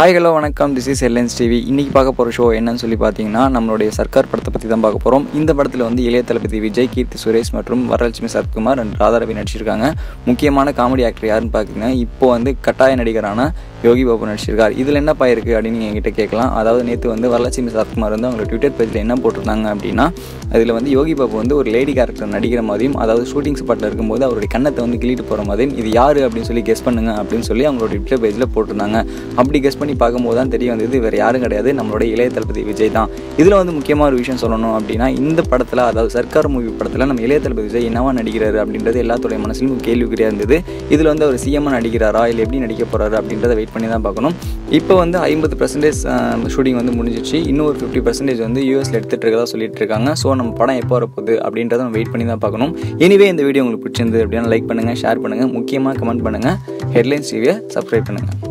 Hi hello வணக்கம். This is LNS TV இன்றைக்கி பார்க்க போகிற ஷோ என்னன்னு சொல்லி பார்த்தீங்கன்னா நம்மளுடைய சர்க்கார் படத்தை பற்றி தான் பார்க்க போகிறோம் இந்த படத்தில் வந்து இளைய தளபதி விஜய் கீர்த்தி சுரேஷ் மற்றும் வரலட்சுமி சரத்குமார் அண்ட் ராதாரவி நடிச்சிருக்காங்க. முக்கியமான காமெடி ஆக்டர் யாருன்னு பார்த்தீங்கன்னா இப்போ வந்து கட்டாய நடிகரான யோகி பாபு நடிச்சிருக்கார். இதில் என்னப்பா இருக்குது அப்படின்னு நீங்கள் என்கிட்ட கேட்கலாம். அதாவது நேற்று வந்து வரலட்சுமி சரத்குமார் வந்து அவங்களோட ட்விட்டர் பேஜில் என்ன போட்டிருந்தாங்க அப்படின்னா அதில் வந்து யோகி பாபு வந்து ஒரு லேடி கேரக்டர் நடிக்கிற மாதிரியும் அதாவது ஷூட்டிங் ஸ்பாட்டில் இருக்கும்போது அவருடைய கண்ணத்தை வந்து கிள்ளிட்டு போகிற மாதிரியும் இது யார் அப்படின்னு சொல்லி கெஸ் பண்ணுங்க அப்படின்னு சொல்லி அவங்களோட ட்விட்டர் பேஜில் போட்டிருந்தாங்க. அப்படி கெஸ் பண்ணி பார்க்கும்போது தான் தெரிய வந்தது வேறு யாரும் கிடையாது. நம்மளோட இளைய தளபதி விஜய் தான். இதில் வந்து முக்கியமான ஒரு விஷயம் சொல்லணும் அப்படின்னா இந்த படத்தில் அதாவது சர்க்கார் மூவி படத்தில் நம்ம இளைய தளபதி விஜய் என்னவா நடிக்கிறாரு அப்படின்றது எல்லாத்துடைய மனசிலும் கேள்விக்குறியாக இருந்தது. இதில் வந்து அவர் சிஎம்மாக நடிக்கிறாரா இல்லை எப்படி நடிக்க போகிறாரு அப்படின்றத வெயிட் பண்ணி தான் பார்க்கணும். இப்போ வந்து ஐம்பது பர்சன்டேஜ் ஷூட்டிங் வந்து முடிஞ்சிச்சு இன்னும் ஒரு ஃபிஃப்டி பர்சன்டேஜ் வந்து யூஎஸில் எடுத்துகிட்டு இருக்கதா சொல்லிட்டு இருக்காங்க. ஸோ நம்ம படம் எப்போ வரப்போகுது அப்படின்றத நம்ம வெயிட் பண்ணி தான் பார்க்கணும். எனிவே இந்த வீடியோ உங்களுக்கு பிடிச்சிருந்து அப்படின்னா லைக் பண்ணுங்கள் ஷேர் பண்ணுங்கள் முக்கியமாக கமெண்ட் பண்ணுங்கள் ஹெட்லைன்ஸ் டிவியை சப்ஸ்கிரைப் பண்ணுங்கள்